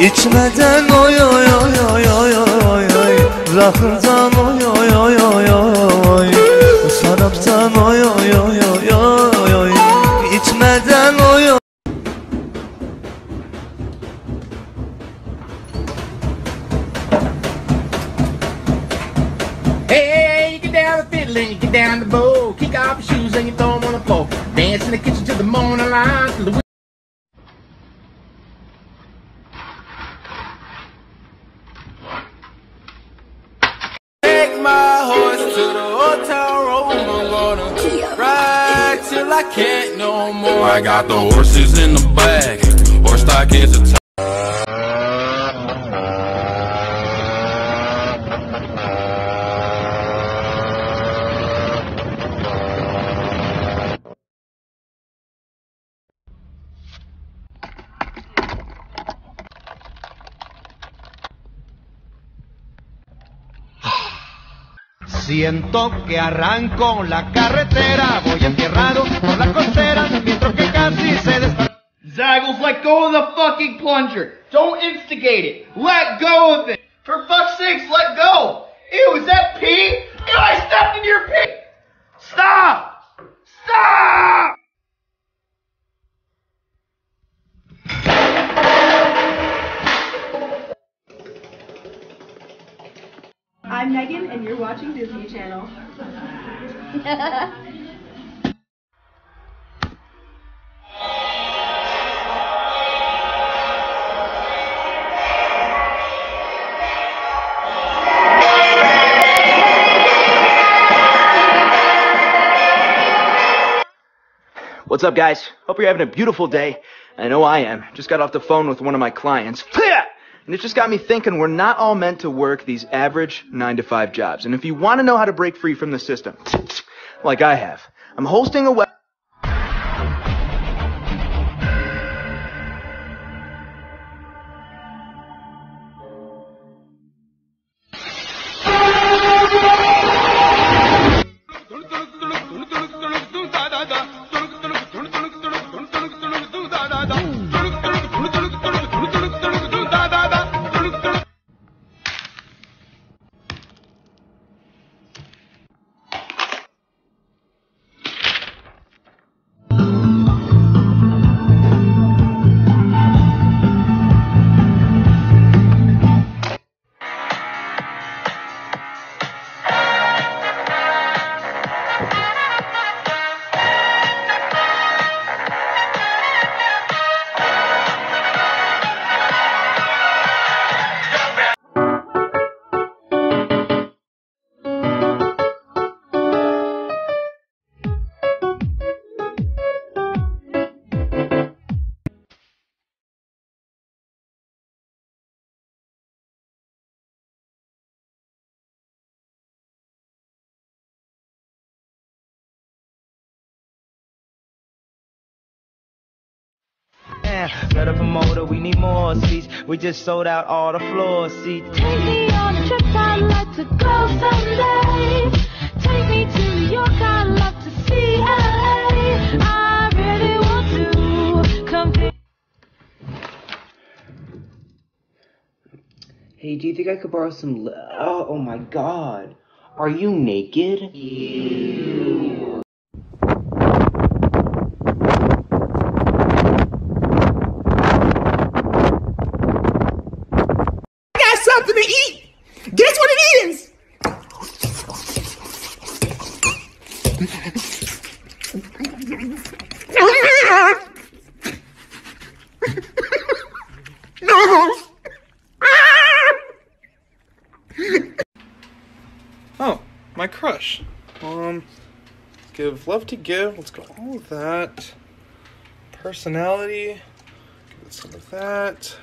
İçmeden oy oy oy oy oy oy oy Rakıdan oy oy oy oy oy oy. Şaraptan oy oy oy oy oy oy İçmeden oy oy Hey, get down the fiddle and you get down the bow Kick off your shoes and you throw them on the floor Dance in the kitchen till the morning light till I can't no more. I got the horses in the back. Horse stock is a Siento que arranco la carretera, voy entierrado por la costera, mientras que casi se despertó. Zaggles, let go of the fucking plunger. Don't instigate it. Let go of it. For fuck's sakes, let go. Ew, is that pee? Ew, I stepped in your pee. Stop. Stop. I'm Megan, and you're watching Disney Channel. What's up, guys? Hope you're having a beautiful day. I know I am. Just got off the phone with one of my clients. And it just got me thinking we're not all meant to work these average 9 to 5 jobs. And if you want to know how to break free from the system, like I have, I'm hosting a web. Set up a motor, we need more seats. We just sold out all the floor seats. Take me on a trip, I'd like to go someday. Take me to New York, I'd love to see LA. I really want to come. Hey, do you think I could borrow some? Li- oh, oh my god. Are you naked? got something to eat. Guess what it is? Oh, my crush. Um, give love to give. Let's go all of that. Personality. Give it some of that.